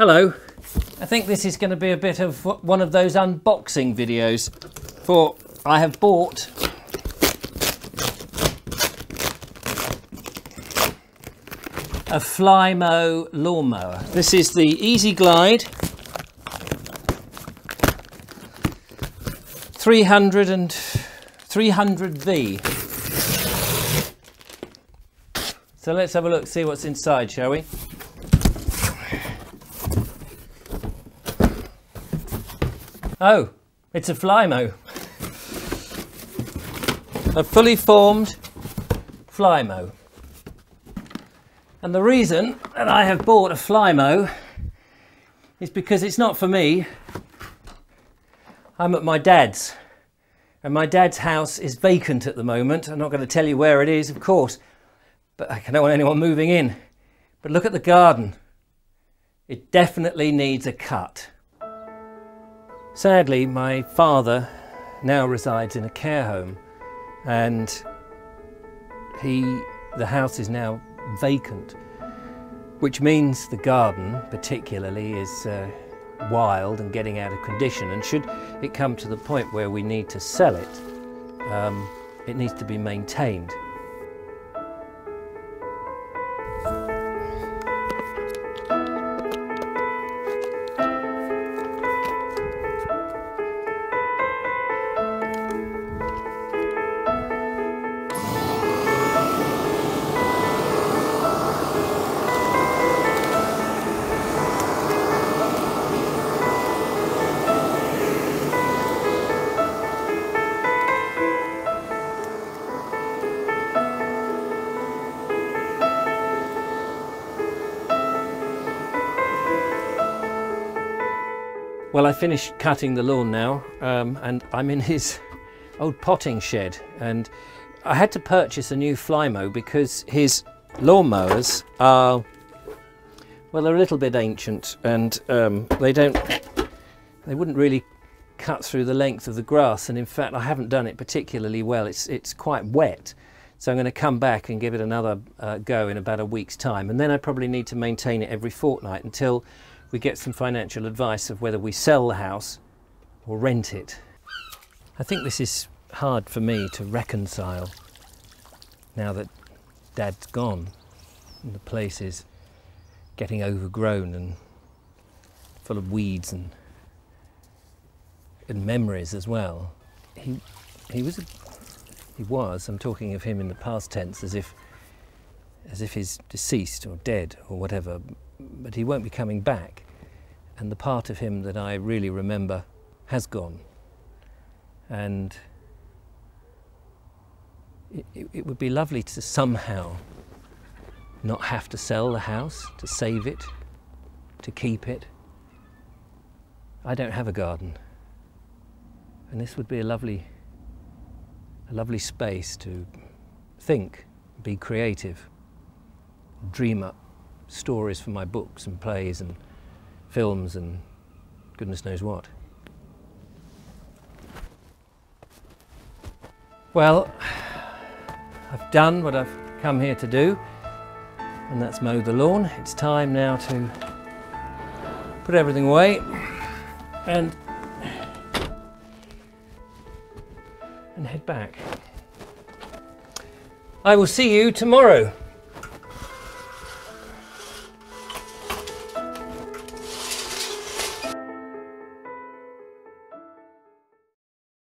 Hello. I think this is going to be a bit of one of those unboxing videos for I have bought a Flymo lawnmower. This is the EasiGlide 300 and 300V. So let's have a look, see what's inside, shall we? Oh, it's a Flymo. A fully formed Flymo. And the reason that I have bought a Flymo is because it's not for me. I'm at my dad's. And my dad's house is vacant at the moment. I'm not going to tell you where it is, of course. But I don't want anyone moving in. But look at the garden. It definitely needs a cut. Sadly, my father now resides in a care home and he, the house is now vacant, which means the garden particularly is uh, wild and getting out of condition and should it come to the point where we need to sell it, um, it needs to be maintained. Well, I finished cutting the lawn now, um, and I'm in his old potting shed. And I had to purchase a new Flymo because his lawnmowers are, well, they're a little bit ancient, and um, they don't, they wouldn't really cut through the length of the grass. And in fact, I haven't done it particularly well. It's it's quite wet. So I'm going to come back and give it another uh, go in about a week's time. And then I probably need to maintain it every fortnight until we get some financial advice of whether we sell the house or rent it. I think this is hard for me to reconcile now that Dad's gone and the place is getting overgrown and full of weeds and and memories as well. He he was a, he was. I'm talking of him in the past tense as if as if he's deceased or dead or whatever but he won't be coming back. And the part of him that I really remember has gone. And it, it, would be lovely to somehow not have to sell the house, to save it, to keep it. I don't have a garden. And this would be a lovely, a lovely space to think, be creative, dream up stories for my books and plays and films and goodness knows what. Well, I've done what I've come here to do, and that's mow the lawn. It's time now to put everything away and and head back. I will see you tomorrow.